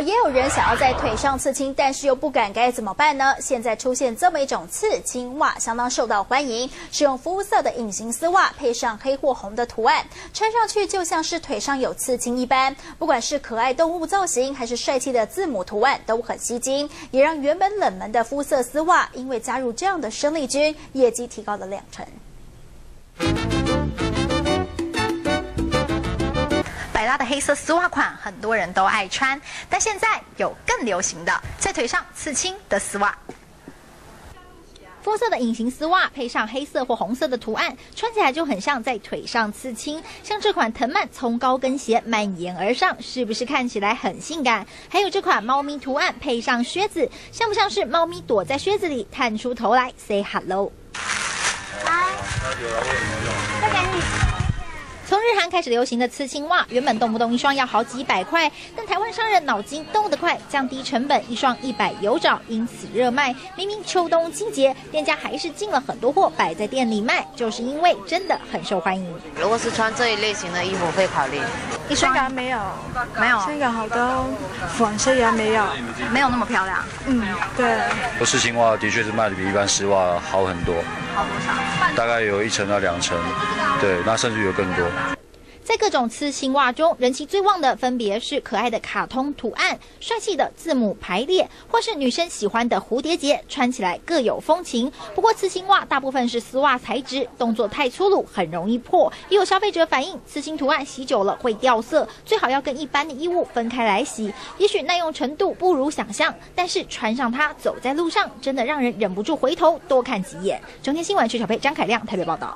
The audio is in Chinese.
也有人想要在腿上刺青，但是又不敢，该怎么办呢？现在出现这么一种刺青袜，相当受到欢迎，是用肤色的隐形丝袜，配上黑或红的图案，穿上去就像是腿上有刺青一般。不管是可爱动物造型，还是帅气的字母图案，都很吸睛，也让原本冷门的肤色丝袜，因为加入这样的生力军，业绩提高了两成。百搭的黑色丝袜款，很多人都爱穿。但现在有更流行的，在腿上刺青的丝袜。肤色的隐形丝袜配上黑色或红色的图案，穿起来就很像在腿上刺青。像这款藤蔓从高跟鞋蔓延而上，是不是看起来很性感？还有这款猫咪图案配上靴子，像不像是猫咪躲在靴子里探出头来 say hello？嗨，再给你。从日韩开始流行的刺青袜，原本动不动一双要好几百块，但台湾商人脑筋动得快，降低成本，一双一百有找，因此热卖。明明秋冬季节，店家还是进了很多货摆在店里卖，就是因为真的很受欢迎。如果是穿这一类型的衣服，会考虑。一双没有，没有。香港好多款式也没有，没有那么漂亮。嗯，对。刺青袜的确是卖的比一般丝袜好很多。好多少？大概有一层到两层，对，那甚至有更多。在各种刺青袜中，人气最旺的分别是可爱的卡通图案、帅气的字母排列，或是女生喜欢的蝴蝶结，穿起来各有风情。不过，刺青袜大部分是丝袜材质，动作太粗鲁，很容易破。也有消费者反映，刺青图案洗久了会掉色，最好要跟一般的衣物分开来洗。也许耐用程度不如想象，但是穿上它走在路上，真的让人忍不住回头多看几眼。中天新闻徐小佩、张凯亮特别报道。